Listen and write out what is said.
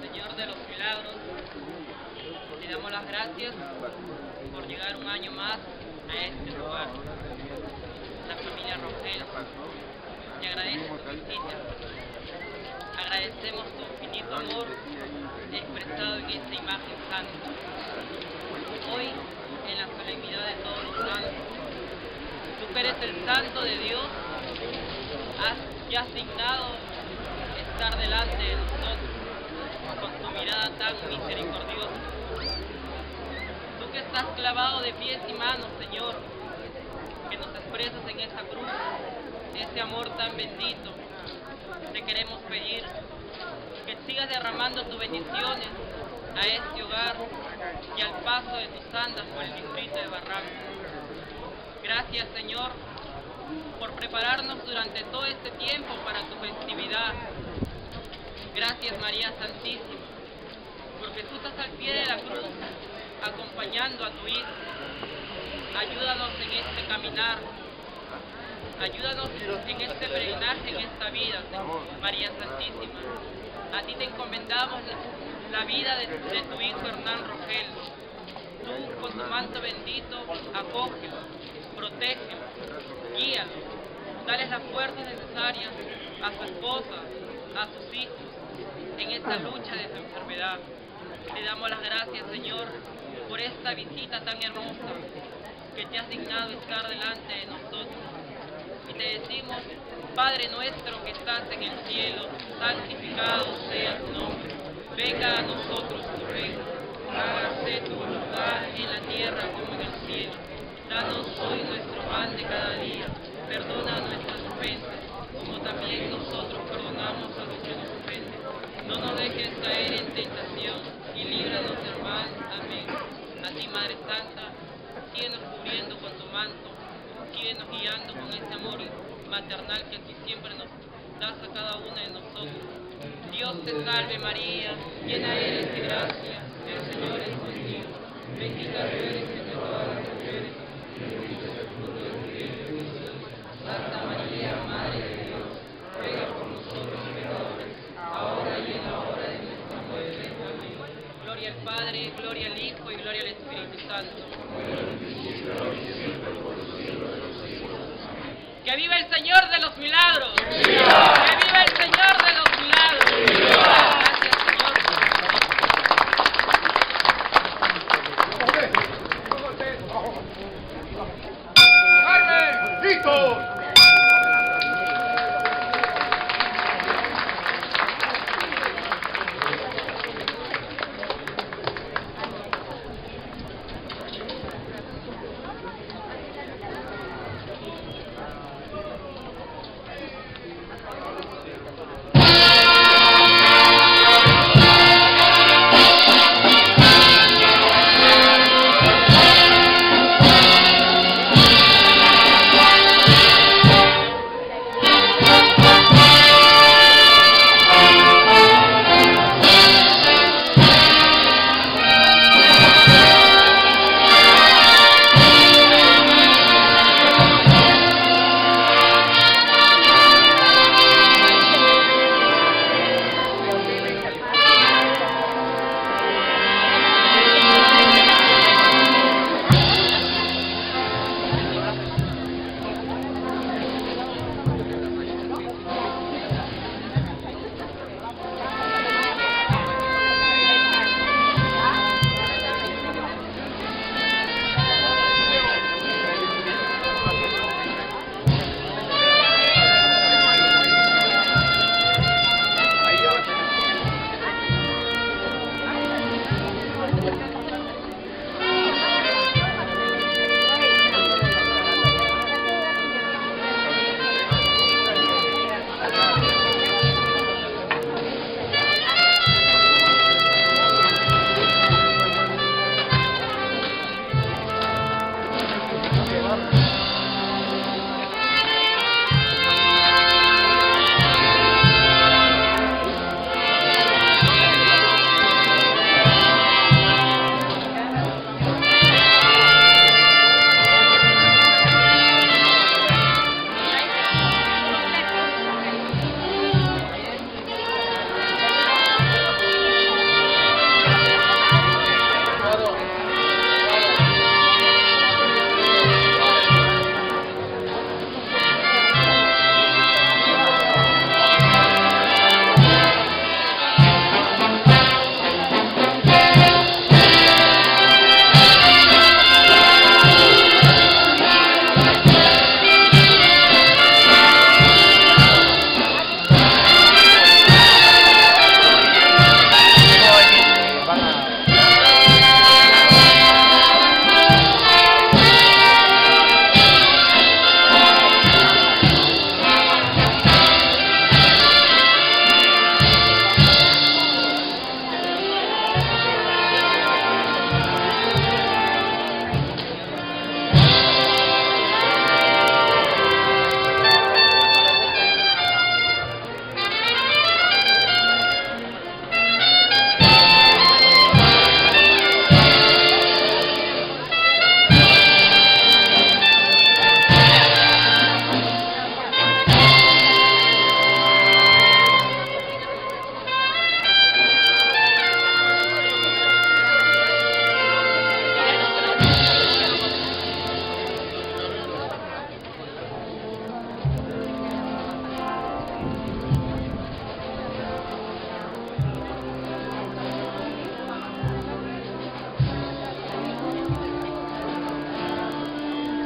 Señor de los milagros, te gracias por llegar un año más a este lugar. La familia Rogel te agradece tu visita. Agradecemos tu infinito amor expresado en esta imagen santa. Hoy, en la solemnidad de todos los santos, tú eres el santo de Dios, has ya asignado estar delante de nosotros con tu mirada tan misericordiosa. Que estás clavado de pies y manos, Señor, que nos expresas en esa cruz, ese amor tan bendito, te queremos pedir que sigas derramando tus bendiciones a este hogar y al paso de tus andas por el distrito de Barranco. Gracias, Señor, por prepararnos durante todo este tiempo para tu festividad. Gracias María Santísima, porque tú estás al pie de la cruz acompañando a tu Hijo. Ayúdanos en este caminar. Ayúdanos en este peregrinaje, en esta vida, Señor, María Santísima. A ti te encomendamos la, vida de, tu Hijo Hernán Rogel. Tú, con tu manto bendito, acógelo, protégelo, guíalo, dale las fuerzas necesarias a su esposa, a sus hijos, en esta lucha de su enfermedad. Te damos las gracias, Señor, por esta visita tan hermosa que te has dignado estar delante de nosotros. Y te decimos, Padre nuestro que estás en el cielo, santificado sea tu nombre. Venga a nosotros tu reino. Hágase tu voluntad en la tierra como en el cielo. Danos hoy nuestro pan de cada día. Perdona nuestras ofensas, como también nosotros perdonamos a los que nos ofenden. No nos dejes caer en tentación y líbranos del mal. Amén. A ti, Madre Santa, síguenos cubriendo con tu manto, síguenos guiando con ese amor maternal que aquí siempre nos das a cada una de nosotros. Dios te salve María, llena eres de gracia, el Señor es contigo. Bendita tú eres entre todas las mujeres, y bendito es el fruto de tu vientre. Santa María, Madre de Dios, ruega por nosotros ahora y en la hora de nuestra muerte. Amén. Gloria al Padre, gloria al Hijo y gloria al Espíritu Santo. ¡Que viva el Señor de los milagros! ¡Que viva el Señor